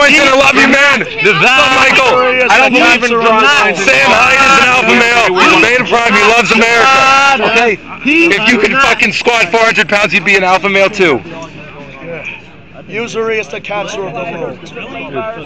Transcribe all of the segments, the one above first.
Quentin, I love you, man. The What's up, Michael? I don't believe in not. Sam Hyde is an alpha male. He's made of pride. He loves America. Okay? If you could fucking squat 400 pounds, you'd be an alpha male too. Usury is the cancer of the world.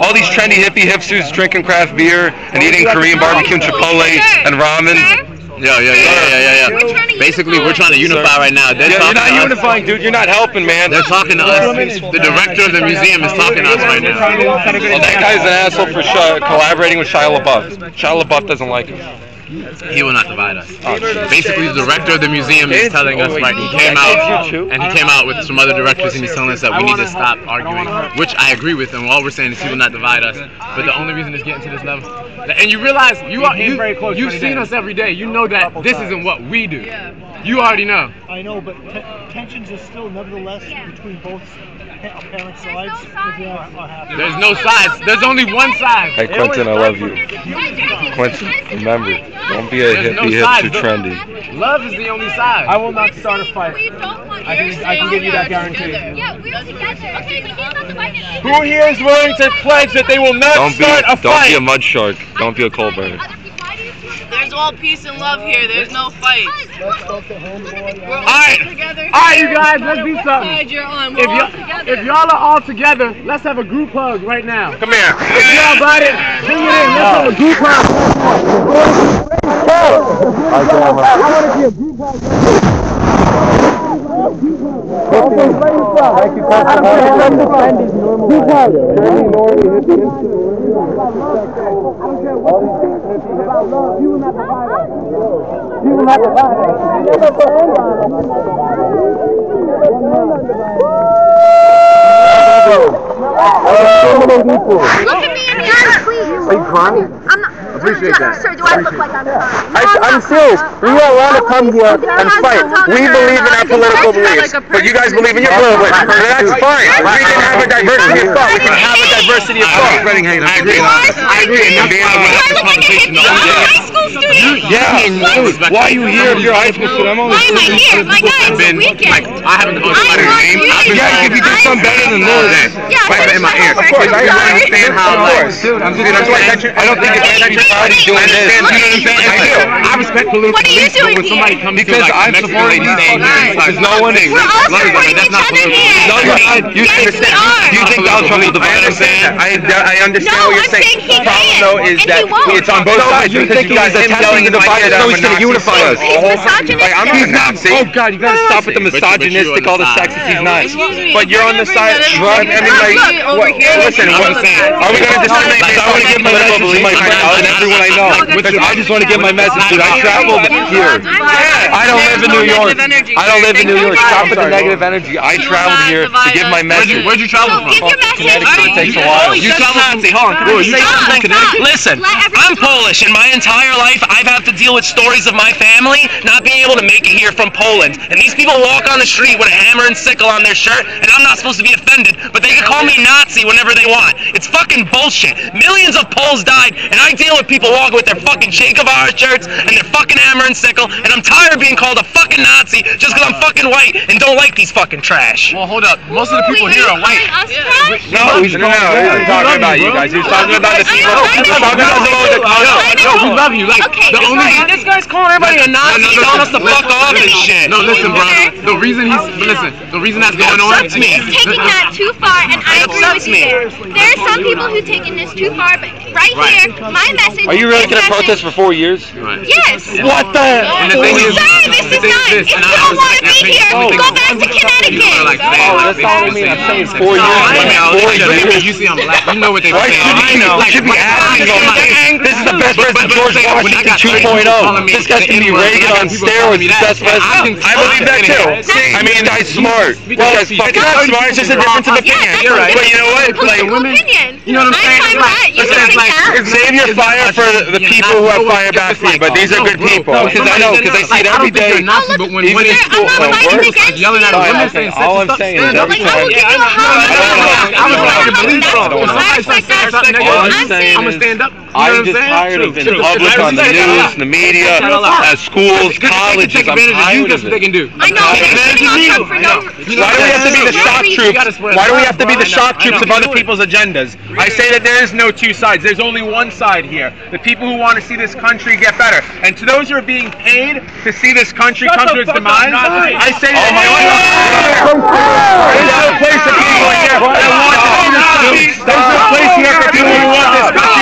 All these trendy hippie hipsters drinking craft beer and eating Korean barbecue and Chipotle and ramen. Yeah, yeah, yeah, yeah, yeah, We're yeah. trying to Basically, we're trying to unify right now. They're Yeah, you're not to us. unifying, dude. You're not helping, man. They're talking to us. The director of the museum is talking to us right now. Well, that guy's an asshole for Shia, collaborating with Shia LaBeouf. Shia LaBeouf doesn't like him. He will not divide us. Oh, Basically, the director of the museum is telling us right. He came out and he came out with some other directors and he's telling us that we need to stop arguing, which I agree with. And all we're saying is he will not divide us. But the only reason it's getting to this level, and you realize you are you, you've seen us every day. You know that this isn't what we do. You already know. I know, but te- tensions are still nevertheless between both pa- apparent sides. Yeah. There's no sides. There's only one side. Hey, Quentin, I love you. Quentin, remember, don't be a There's no hippie sides. hipster trendy. Love is the only side. I will not start a fight. We don't want I can- I can give you that state guarantee. together. Yeah, we're together. Okay, but he's not divided. Who here is willing to pledge that they will not Don't be, start a don't be a mud shark. Don't be a coal burner. There's all peace and love here. There's no fight. We're all Alright. together. All right, you guys, let's do something. Hide your arm. We're If y'all, if y'all are all together, let's have a group hug right now. Come here. If y'all got it, bring it in. Let's have a group hug. I want to see a group hug. Thank you, Group hug. You will not divide us. You will not divide us. Look at me in the eye, please. Are you crying? I'm not. Appreciate that. Sir, do I look like I'm crying? No, I, I'm not serious. crying. We are allowed to come here and fight. We believe in our political beliefs, like but you guys believe in your political beliefs. And that's fine. We can have a diversity of thought. We can have a diversity of thought. I agree. I agree. I agree. And You being are like a hippie. I'm a high student. Yeah, dude, why are you here if you're high school student? I'm only Why am I here? My it's a been like. I haven't called I somebody want name. I've been Yeah, if you did something better than this. Yeah, Right in my ear. Of course, I understand how like course. dude, I'm See, that's why I don't think attention party's doing this. You know what I'm saying? I do. I respect political What beliefs, but when somebody comes Because to like I'm Mexico supporting these. There's no one. We're all supporting each other here. No, you're not. You understand? you think Donald Trump will divide I us? understand. I, I understand what you're I'm saying. saying he The problem though is and that he won't. it's on both sides you think you guys he's him attempting yelling to in my divide ear us. No, I'm he's gonna unify us. The He's whole fucking- misogynistic. Like I'm not a Nazi. Oh, God, you gotta stop with the But you- but you're misogynistic, all the the sexist. He's not. But you're you're on the side. bring that Right? I mean, look, like, look, over what- here, listen. look, what- look, look. Are we gonna discriminate? Like, Because I want to give my like, message to my friends and everyone I know. I just want to give my message, dude. I like, traveled like, here. Yeah. I don't live in New York. I don't live in New York. Stop with the negative energy. I You traveled here to give my us. Where'd you, message. where'd you travel from? give. Connecticut. It takes a while. You travel from Nazi. Hold on. Bro, you Stop, travel from stop. Connecticut? Listen, I'm. Polish. and my entire life, I've had to deal with stories of my family not being able to make it here from Poland. And these people walk on the street with a hammer and sickle on their shirt, and I'm not supposed to be offended, but they can call me Nazi whenever they want. It's fucking bullshit. Millions of Poles died, and I deal with people walking with their fucking Che Guevara shirts and their fucking hammer and sickle, and I'm tired of being called a fucking Nazi just because I'm fucking white and don't like these fucking trash. Well, hold up. Most of the people here are white. No, he's no, no, he wasn't talking about you guys. He's talking about the people. I know. talking about the I the know. color. I Yo, we love you. Like Okay, the it's only fine. This guy's calling everybody a Nazi, no, no, telling us to listen, fuck off and shit. No, listen, bro. The reason he's oh, listen, the reason that's going on. upsets me. He's taking that too far, and I agree with you me. there. There are some people who taking this too far, but right, Right. here, my message. Are you really gonna message- protest for four years? Right. Yes. What the? And the thing is, Sir, this is thing not. If you don't want to be that here, opinion. go back to You are Connecticut. Oh, that's all I mean. I'm saying four years. I mean, man. Four you- years. You see, I'm black. You know what they were Why saying. I we know? Like, should be my- asking my- them. my- This is the best But- president but- but George I This guy's gonna be Reagan on steroids. That's what I believe that too. I mean, this guy's smart. This guy's fucking smart. It's just a difference of opinion. But you know what? Like, you know what I'm saying? Save your fire for the, people who have fire back for you. But these are good people. Because I know, because I see it every day. But when women in yelling at a woman saying, all I'm saying is every time. I'm I'm gonna stand up. You know I'm just saying? tired of in True. public on the news, in the media, at schools, Because they can colleges. take I'm advantage of you. tired That's of what they it. can do. I know, they're sitting on Trump for no Why do we have to be the shock troops? Why do we have to be the shock troops of other people's agendas? I say that there is no two sides. There's only one side here. The people who want to see this country get better. And to those who are being paid to see this country come to its demise, I say that oh there's no place for people here that want to see this country. There's no place here for people who want this country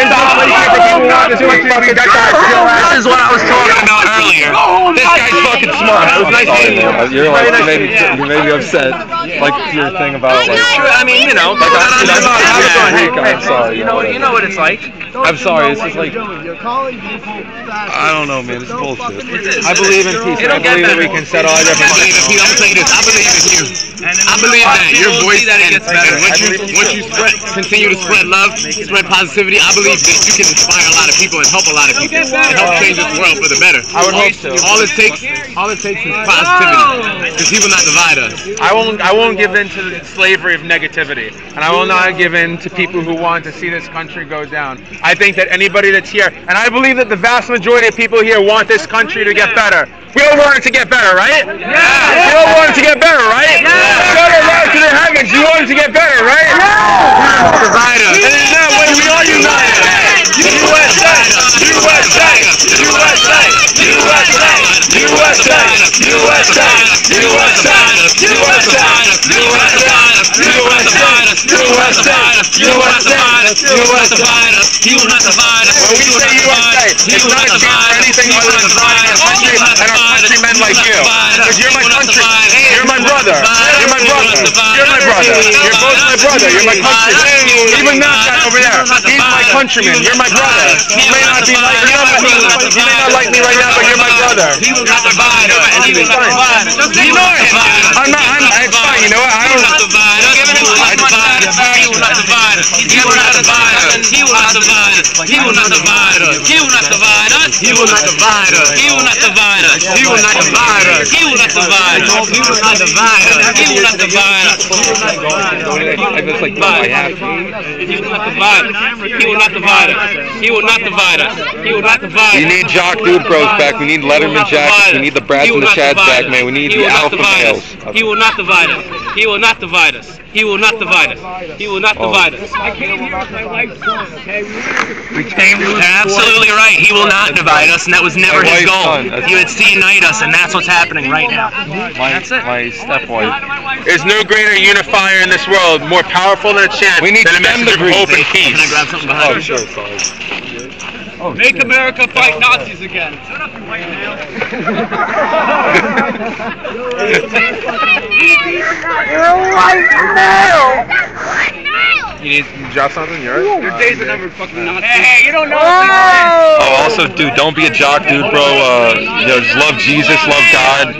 to be demised. There's no place here for people who want this country to be demised. This is what I was talking about earlier. This guy's fucking smart. It was nice meeting you. You're like, you made me, you made me upset. Like your thing about like. I mean, you know, Like, I, I'm I'm, sorry. I'm, I'm, I'm sorry. You know, what- you know what it's like. I'm sorry. It's just like Your colleagues, you I don't know, man. It's bullshit. I believe in peace. I believe that we can settle our I believe in differences. I'm gonna this. I believe in you. I believe that your voice and, and once you once you spread, continue to spread love, spread positivity. I believe that you can inspire a lot of people and help a lot of people and help change this world for the better. I would hope so. All it takes, all it takes is positivity. Because he will not divide us. I won't. I won't give in to the slavery of negativity, and I will not give in to people who want to see this country go down. I think that anybody that's here, and I believe that the vast majority of people here want this country to get better. We all want it to get better, right? Yeah. We all want it to get better, right? Yeah. Shout it out to the heavens. You want it to get better, right? Yeah. Divide us. And in that way, we are united. Like you. You're my country. You're my brother. You're my brother. You're my brother. You're both my brother. You're my countryman. Even that guy over there, he's my countryman. You're my brother. You may not be like you, you may not like me right now, but you're my brother. He will not divide us. He It's not. You know it. I'm not. I'm. It's fine. You know what? I He will not don't. divide us. He will not divide us. He will not divide us. He will not divide us. He will not divide us. He will not divide us. He will not divide us. He will not divide us. He will not divide us. He will not divide us. He will not divide us. He will not divide us. He will not divide us. It's like, no, I have to. He will not divide us. He will not divide us. He will not divide us. He will not divide us. We need Jock Dude Bros back. We need Letterman jackets. We need the Brads and the Chads back, man. We need He the will not alpha divide males. us. He will not divide us. He will not divide us. He will not divide us. He will not Oh. divide us. You're absolutely right. He will not divide us, and that was never his goal. He would see unite us, and that's what's happening right now. My, That's it. my stepwife. There's no greater unifier in this world, more powerful than a chant We need than a STEM message of hope and peace. Can I grab something behind Oh, you? sure, sorry. Oh, Make America fight Nazis again. You need to drop something? Yours? Your days are never fucking Nazis. Hey, you don't know. Oh, also, dude, don't be a jock, dude, bro. Uh, you know, just love Jesus, love God.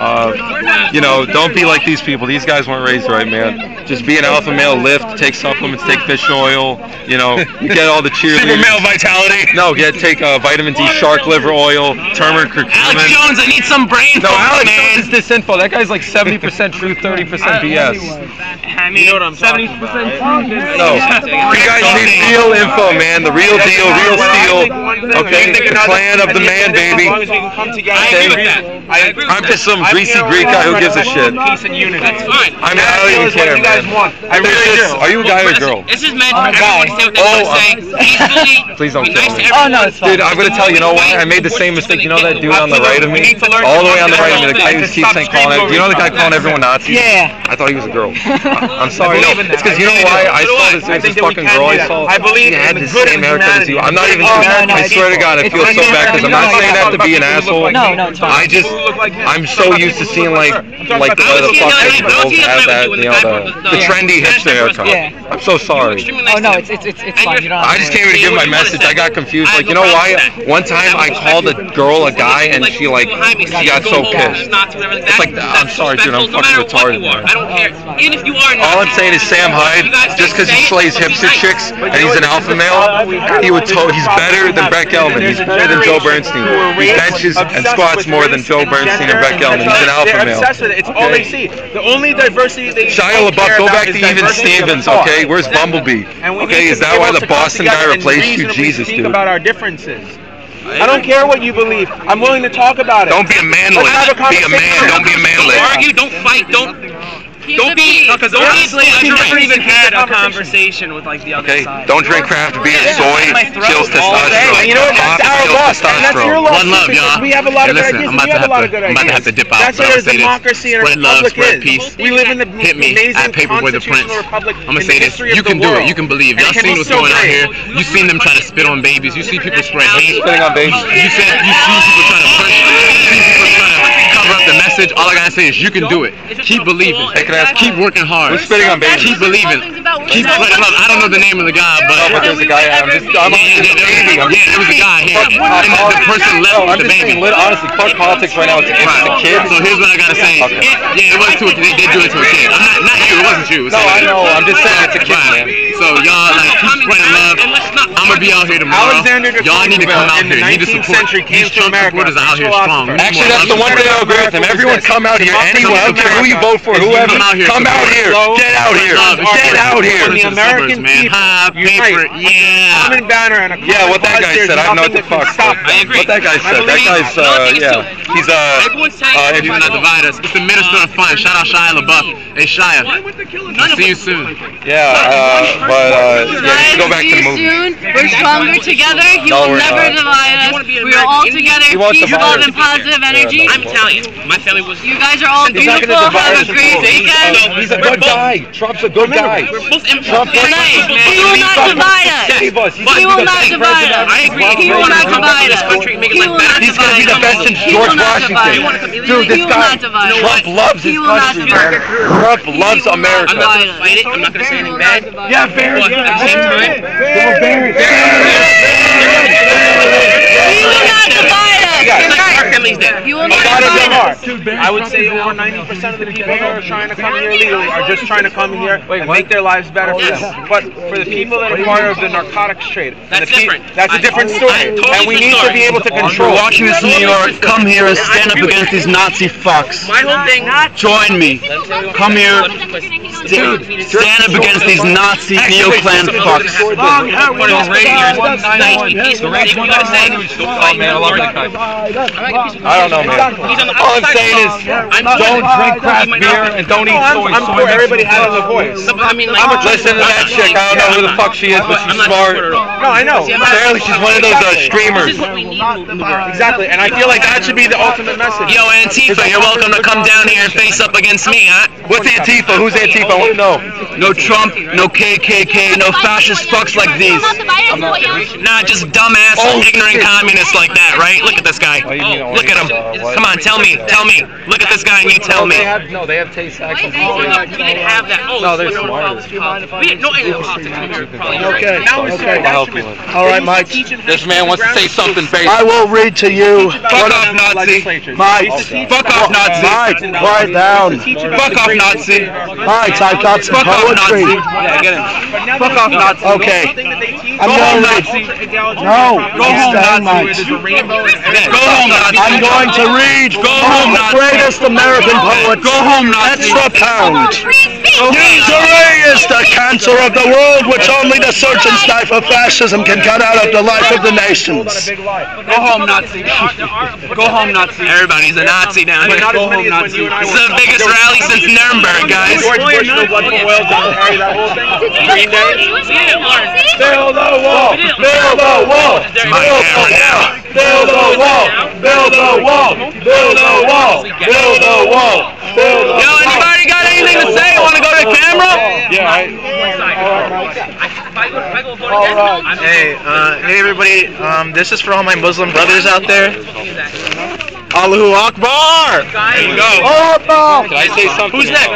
Uh, you know, don't be like these people. These guys weren't raised right, man. Just be an alpha male, lift, take supplements, take fish oil. You know, you get all the Super male vitality. No, get take uh, vitamin D, shark liver oil, turmeric, Alex. Jones, I need some brain No, food, Alex man. Jones is disinfo. That guy's like 70% truth, 30% BS. I mean, You know what I'm talking about, right? No, you guys need real info, man. The real deal, real steel. Okay, the clan of the man, baby. As long as we can come together. I agree with that. I agree with I'm just some greasy Greek guy who gives a shit. Peace and unity. That's fine. I mean, I don't even care, you guys man. want. I really do. Are you a guy or a girl? This is meant for oh everyone to say what they Oh, want to say. Peacefully. Please don't be kill me. Oh, no, it's fine. Dude, I'm gonna tell you, you know what? I made the same mistake. You know that dude on the right of me? All the way on the right of me, the guy who keeps saying calling it. You know the guy calling everyone Nazis? Yeah. I thought he was a girl. I- I'm sorry. No, believe in that. it's because you know why? I in saw this, this think that we fucking girl I saw. I believe He had the the same haircut as you. I'm not even. Oh, no, no, I swear to God, I feel so bad because I'm not saying that to be an asshole. No, no, it's fine. I just, I'm so used to seeing like, like the, I the was here the other fucking night- I was girls here the have that, you you know, the the, back the with the- trendy the- hipster haircut. Yeah. I'm so sorry. Nice Oh no, it's it's it's, it's fine. you're- don't. I just came here to give my message. I got confused. Like, you know why? One time I called a girl a guy and she like, she got so pissed. It's like, I'm sorry, dude, I'm fucking retarded. I don't care. Even if you are All I'm saying is Sam Hyde, just because he slays hipster chicks and he's an alpha male, he would to- he's better than Brett Gelman. He's better than Joe Bernstein. He benches and squats more than Joe Bernstein and Brett Gelman. He's an alpha They're male. obsessed with it. It's all they see. The only diversity they Shia LaBeouf care go back to even Stevens, okay? Where's Bumblebee? Okay, is that why the Boston guy replaced you? Jesus, speak dude. about our differences. I don't care what you believe. I'm willing to talk about it. Don't be a manlet. Let's have a Be a man. Don't be a Don't argue. Don't fight. Don't. Keep Don't the be. peace. Because Honestly, I've never even had a conversation. conversation with like the other Okay, side. don't drink craft beer. Yeah. Soy My throat kills testosterone. You know what? That's our kills loss. And that's your loss. One love, y'all. We have a lot of good ideas. I'm and about you have a lot of to- good I'm about to ideas. have to dip out, That's but what I'll a say this. democracy and a love, republic is. peace. We live in the Hit me amazing at Paperboy the Prince. constitutional republic I'm gonna say this. You can do it. You can believe. Y'all seen what's going on here. You seen them try to spit on babies. You see people spread hate. Spitting on babies. You see people trying to push. Message. All I gotta say is you can do it. Keep believing. Keep working hard. Who's spitting on babies? Keep believing. Keep spreading love. I don't know the name of the guy, but Oh, but there's a guy. I'm just. I'm yeah, yeah, there, baby. I'm yeah, there was a guy here, Fuck and the, the person left No, I'm with the just baby. saying, honestly, fuck politics right now. It's against the Right. kids. So here's what I gotta say. Okay. Yeah, it was to a, they did do it to a kid. I'm not, not you. It wasn't you. It was No, I know. I'm just saying it's a kid, Right. man. So y'all like keep spreading love. I'm gonna be out here tomorrow. Alexander de Y'all need to come out here. You need to 19th support. century came These Trump America. supporters are out here strong. Actually, more that's the one thing I agree with him. Everyone come out here. Anyone. I don't care who you vote for. Whoever. Come out here. Come out here. Get out here. Love. Get out here. For the American man. people, High paper. Yeah. Common banner and a Yeah, what that guy said, I don't know what the fuck. that stop I agree. What that guy said. That guy's, uh, yeah. He's, uh, Everyone's saying uh, If you not divide us, it's the minister of fun. Shout out Shia LaBeouf. Hey Shia, I'll see you soon. yeah, uh, but, uh, yeah, just go back to the movie. Soon. We're stronger together. He No, will we're never not. divide us. We are all together. He wants to Peace, divide love, us. and positive energy. I'm Italian. My family was. You guys are all He's not beautiful. gonna divide Have us. a great weekend. He's a good guy. Trump's a good guy. We're both in Trump Good night. He will not Fucking divide us. Save us. He's He gonna will be the not best divide president us. I agree. He will not divide this us. country, make it He like will better. not He's gonna be divide the best us. since He George will not divide Washington. us. Dude, He this will guy, not divide us. Trump loves He his will not country, divide man. us. Trump He loves will not America. I'm not divide gonna fight it. I'm not gonna say He anything will bad. not divide Yeah, us. Barry. But at the same time, He will not divide us. Yeah. it's like our family's dead. He will not Not as divide us. they are. I would say over 90% of the people that are trying to come here legally are just trying to come here and make their lives better for Yes. them. But for the people that are part of the narcotics trade, That's the pe- different. That's a I- different I story. totally and we different need to be able to control. watching this New York. Come here and stand up against these Nazi fucks. My whole thing. Join me. Come here. St- stand up against these Nazi neo-Klan fucks. One of his radios, nice, be peaceful. Say what you gotta say. Go fight. man, I love that guy. I don't know, man. He's on the All I'm saying is, I'm don't drink craft He might beer and don't eat No, I'm, soy. I'm Soy for everybody you having a fat. voice. I mean, like, I'm a- Listen to that chick. I don't know who the fuck she is, but she's smart. for it at all. No, I know. See, Apparently, she's one of those uh, streamers. is what we need in the world. Exactly, and I feel like that should be the ultimate message. Yo, Antifa, you're welcome to come down here and face up against me, huh? What's Antifa? Who's Antifa? I want to know. No Trump, no KKK, no fascist fucks like these. Nah, just dumbass, Oh, ignorant communists like that, right? Look at this guy. You Look at him. uh. Come on, tell me, tell me. Look at this guy and you tell me. They have no. They have taste accents. We didn't have that. Oh, No, they're smart. politics. We didn't know anything about politics we were Okay, okay. I'll help you. All right, Mike. This man wants to say something basic. I will read to you. Fuck off, Nazi. Mike, Fuck off, Nazi. Mike, quiet down. Fuck off, Nazi. Mike, I've got some Fuck off, poetry. Nazi. Yeah, get him. Fuck off, Nazi. Okay. I'm going Nazi. to No, Go home, Nazi. Mike. Go home, Nazi. I'm going to read Go home, the Nazi. greatest American poet. Go home, Nazi. Ezra Pound. Misery is the cancer of the world which only the surgeon's knife of fascism can cut out of the life of the nations. Go home, Nazi. Go home, Nazi. Everybody's a Nazi down But here. Go home, as when you and I This is the biggest rally since Nuremberg, guys. George Bush, no blood from Wales, John Kerry, that whole thing. Green Day. Build a wall, build a wall, My camera now. Build a wall, build a wall, build a wall, build a wall, build a Yo, anybody got anything to say? Want to go to the camera? Hey, uh, hey everybody. Um, this is for all my Muslim brothers out there. Allahu Akbar! There you go. Can I say something? Who's next?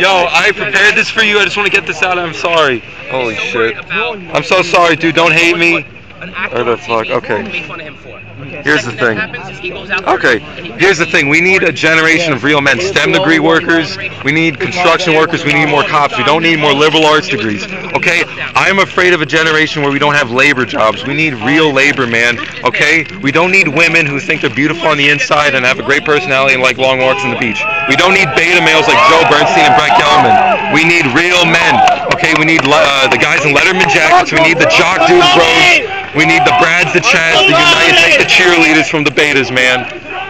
Yo, I prepared this for you. I just want to get this out. I'm sorry. Holy shit. I'm so sorry, dude. Don't hate me. An actor Or the fuck, TV okay. and make fun of him for. Here's the thing. That happens is he goes out there Okay, here's the thing. We need a generation of real men. STEM degree workers. We need construction workers. We need more cops. We don't need more liberal arts degrees. Okay? I'm afraid of a generation where we don't have labor jobs. We need real labor, man. Okay? We don't need women who think they're beautiful on the inside and have a great personality and like long walks on the beach. We don't need beta males like Joe Bernstein and Brett Gelman. We need real men. Okay? We need uh, the guys in Letterman jackets. We need the jock dude bros. We need the Brads, the Chads, the United the cheerleaders from the betas, man.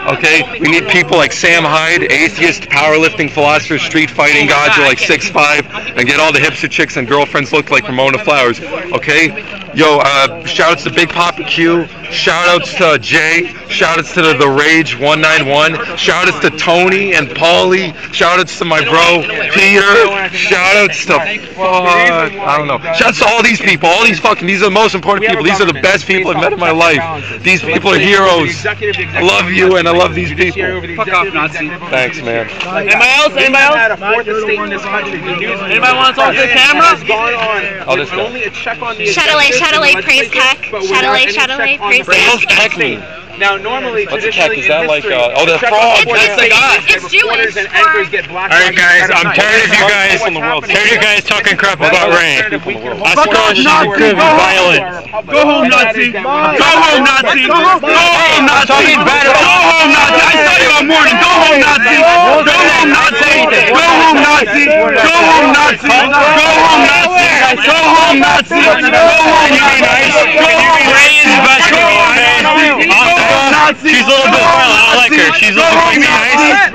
Okay? We need people like Sam Hyde, atheist, powerlifting philosopher, street fighting gods who are like 6'5", and get all the hipster chicks and girlfriends look like Ramona Flowers. Okay? Yo, uh, shout outs to Big Papa Q. Shout outs to Jay. Shout outs to the, the Rage 191. Shout outs to Tony and Paulie. Shout outs to my bro Peter. Shout outs to fuck, I don't know. Shout outs to all these people. All these fucking these are the most important people. These are the best people I've met in my life. These people are heroes. I love you and I love these people. Fuck off, Nazi. Thanks, man. Anybody else? Anybody else? At a fourth estate in this country. Anybody want to talk to the camera? Has gone on Oh, this with guy. only a check on the Shadilay, agenda Shadilay, in the praise legislature, Kek. but without Shadilay, any check Shadilay, on praise the Kek. What's Kek state. Now, normally, What's a traditionally Is that in like, history, uh, oh, the a check frog? on It's- foreign it's- estate it's is Jewish reporters and for- anchors get black All right, guys, I'm tired of you guys. Tired of you guys talking crap about rain. Us girls should be violent. Go home, Nazi. Go home, Nazi. Go home, Nazi. Go home, Nazi. I saw you all morning. Go home, Nazi. Go home, Nazi. Go home, Nazi. Go home, Nazi. Go home, Nazi. Go home, Nazi. Go home, Can you be nice? Can you be raised basketball, man? Oscar, she's a little bit. I like her. She's a little bit nice.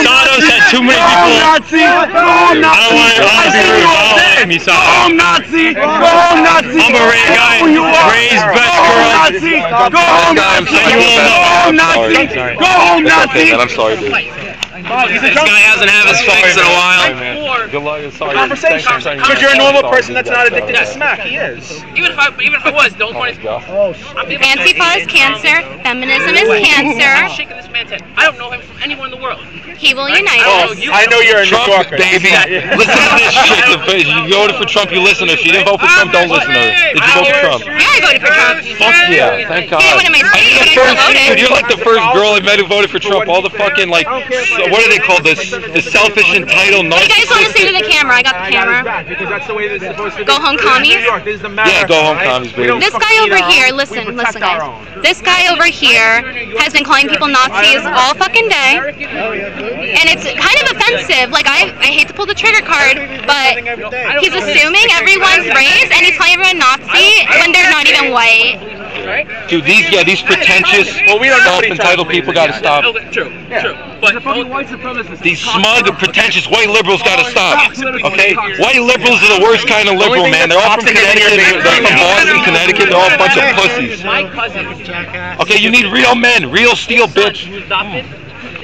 Santos had too many people. Nazi. I don't want to, I don't want to be rude. I don't like Go home, Nazi. Go home, Nazi. I'm a Ray guy. Raised best Go home, girl. Nazi. Go home, Nazi. Go home, Nazi. Go home, Nazi. I'm sorry, dude. This guy hasn't had his fix in a while. Good luck. Sorry. Conversation. Thanks for saying Because you're a normal person that's not addicted to smack. He is. Even if I, even if I was, don't point. Oh, oh Antifa is cancer. Feminism is I'm cancer. shaking this man's head. I don't know him from anywhere in the world. He will unite Oh, oh us. I know you're a New Trump, Yorker. baby. Listen to this shit. The- You voted for Trump, you listen to her. She didn't vote for Trump, um, don't listen to her. Did you vote for Trump? Yeah, I voted for Trump. Fuck yeah, thank God. He didn't win my state, I First, dude, you're like the first girl I met who voted for Trump. All the fucking like, so- what are they called? This, the selfish, entitled, What do you guys want to say to the camera? I got the camera. Because that's the way this is supposed to be. Go home, commies? New York. This is the matter, Yeah, go home, commies, baby. This guy over here, listen, listen, guys. This guy over here has been calling people Nazis all fucking day, and it's kind of offensive. Like I, I hate to pull the trigger card, but he's assuming everyone's race, and he's calling everyone Nazi when they're not even white. Dude, these, yeah, these pretentious, Well, we don't know what self-entitled to people gotta in, stop. Okay, true, true. But These smug, pretentious white liberals gotta stop. Okay? White liberals are the worst kind of liberal, man. They're all from Connecticut. They're from Boston, Connecticut. They're all a bunch of pussies. my cousin, Okay, you need real men, real steel, bitch. who's adopted,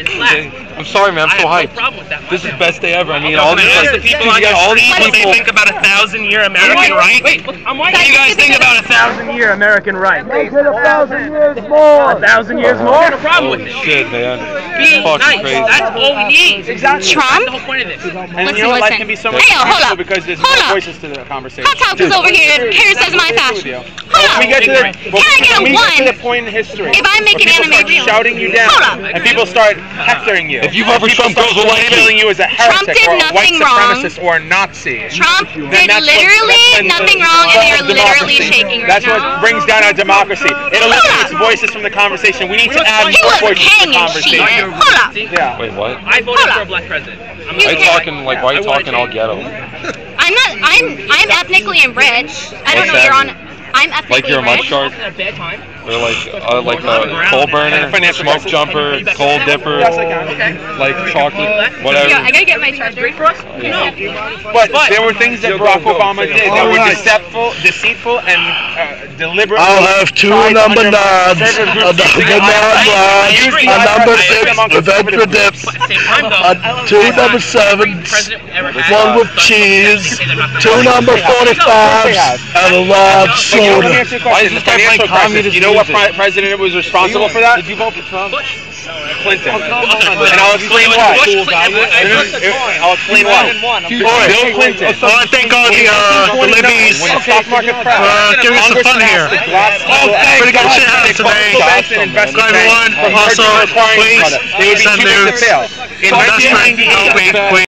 Okay. Black. I'm sorry, man. I'm I so have no hyped. problem with that. This is the best day ever. I mean, all these like, the people dude, on you got your all these street what they people. think about a thousand year American right. Wait, look, I'm white. What do you guys think about a thousand? Thousand year American right. a thousand years more. A thousand years I more. have no problem with Holy it. shit, man. Being nice. crazy. That's all we need. Exactly. Trump? That's the whole point of this. And Listen, you know what? Life listen. can be so much Hey, yo, hold peaceful up. because there's Hold more up. voices to the conversation. Hot Top is over here. Hair says my fashion. Hold When we up. get to the, well, Can I get when we get to one? the point in history, If I make where an people anime start reel. shouting you down, Hold up. and people start hectoring you, If you vote for people Trump, start girls will like labeling you. you as a Trump heretic did or a white nothing wrong. supremacist or a Nazi. Trump then did that's what- literally nothing the wrong, and they are literally democracy. shaking right That's now. what brings down our democracy. It eliminates voices from the conversation. We need to add He more voices to the hanging shit. conversation. Hold up. Yeah. Wait, what? I voted Hold for a up. black president. I'm You you can't- talking like? Why are you talking all ghetto? I'm not. I'm. I'm ethnically enriched. I don't know. that You're on. I'm Like ethnically you're a enriched. mudshark? at a bad time. Or like, uh, like a coal burner, Financial smoke jumper, coal dipper, Yes, I can. like chocolate, Yeah, whatever. I gotta get my charger. No. But, there were things that Barack. Obama did that were deceitful, deceitful, and uh, deliberately. I'll have two number undermine nines, a number using nine IRA, lines, using a number six among with extra conservative dips, But at the same time, though, uh, two number sevens, president ever had one with cheese, say they're not two number forty-fives, and a large But you know, let me soda. ask you a Why is The this guy playing communist You know what music? pre- president was responsible for that? Did you vote for Trump? Bush. Clinton. And I'll explain why. I'll explain why. Bill Clinton. I want to thank all the, uh, the Libbies uh, giving us some fun here. Oh, Pretty good shit happened today. So everyone, also, please send news. In That's right. 1998, Oh, wait, wait.